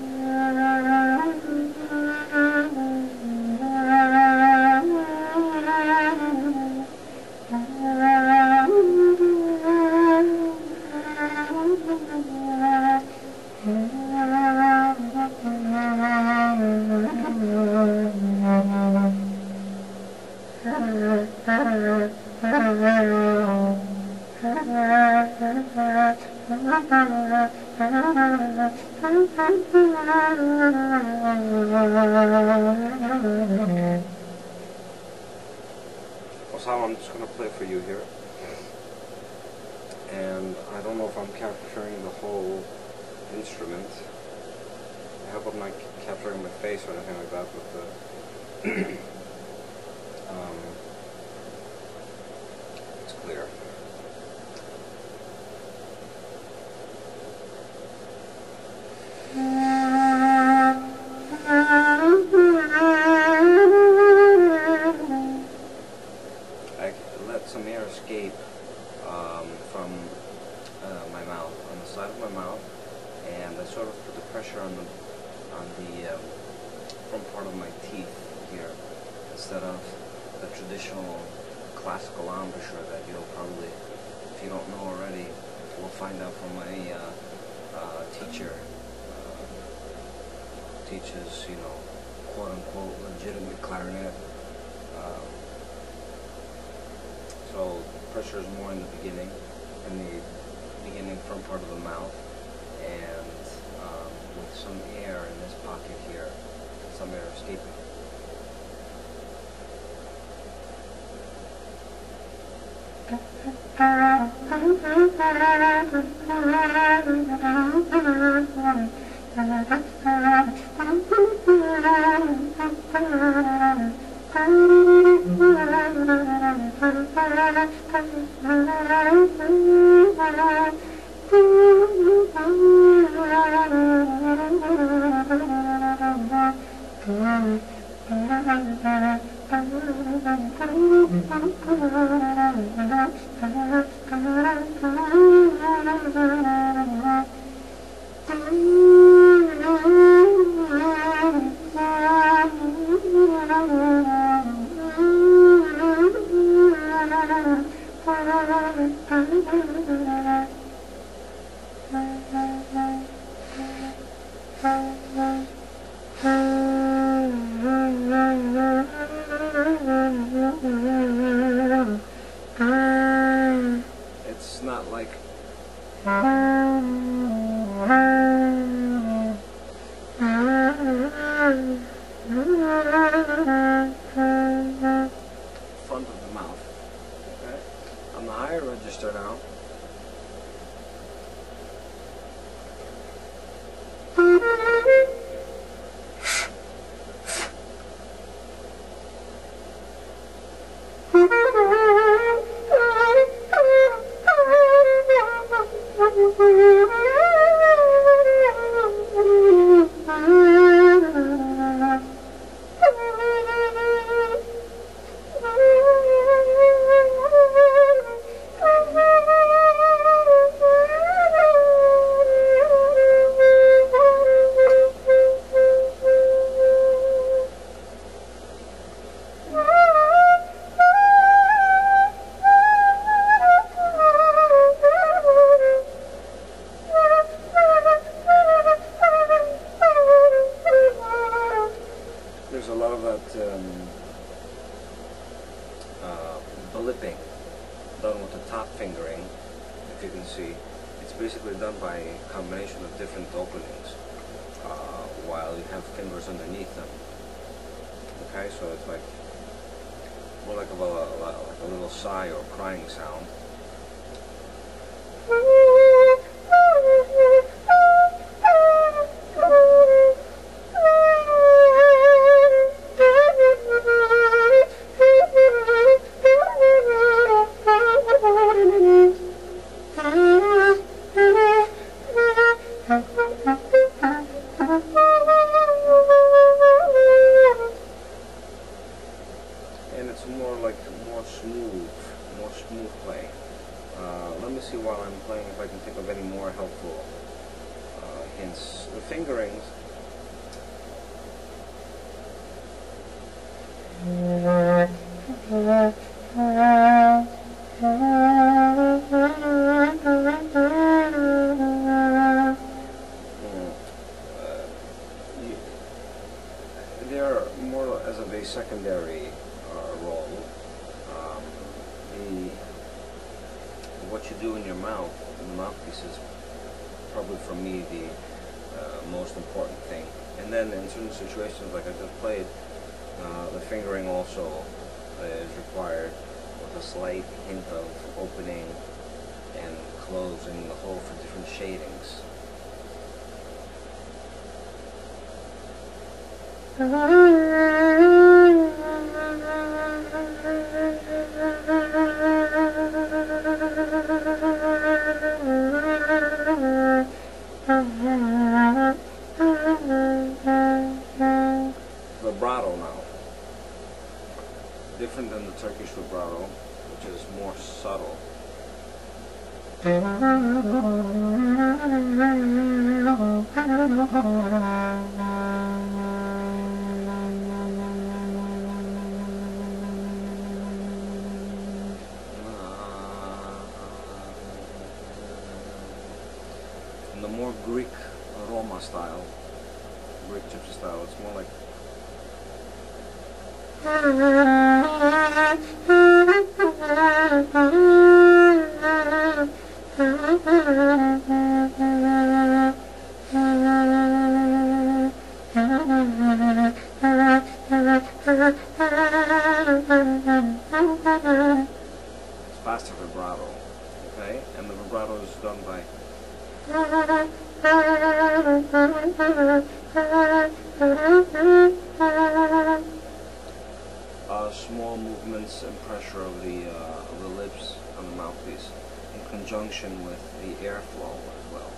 Yeah. Osama, I'm just going to play for you here. And I don't know if I'm capturing the whole instrument. I hope I'm not capturing my face or anything like that but the... pressure on the on the um, front part of my teeth here, instead of the traditional classical embouchure that you'll probably, if you don't know already, will find out from my uh, uh, teacher. Uh, teaches, you know, quote unquote legitimate clarinet. Um, so pressure is more in the beginning, in the beginning front part of the mouth, and with some air in this pocket here, some air escaping. It's uh, blipping done with the top fingering, if you can see. It's basically done by a combination of different openings uh, while you have fingers underneath them. Okay, so it's like more like a, like a little sigh or crying sound. while I'm playing if I can think of any more helpful uh, hints. The fingerings. Hmm. Uh, They're more as of a secondary you do in your mouth, the mouthpiece, is probably for me the uh, most important thing. And then in certain situations, like I just played, uh, the fingering also is required with a slight hint of opening and closing the hole for different shadings. Vibrato now. Different than the Turkish vibrato, which is more subtle. In the more Greek Roma style, Greek gypsy style, it's more like it's faster vibrato, okay? And the vibrato is done by uh, small movements and pressure of the uh, of the lips on the mouthpiece in conjunction with the airflow as well.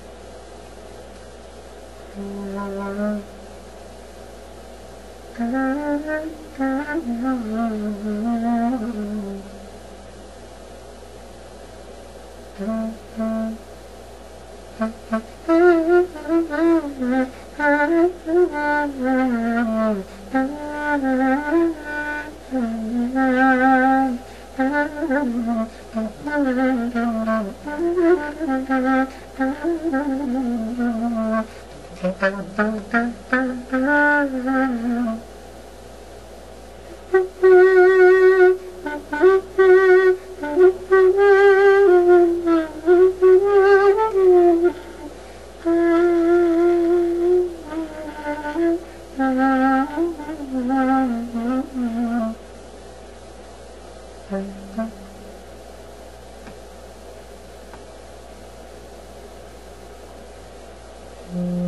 Mm-hmm. Mm.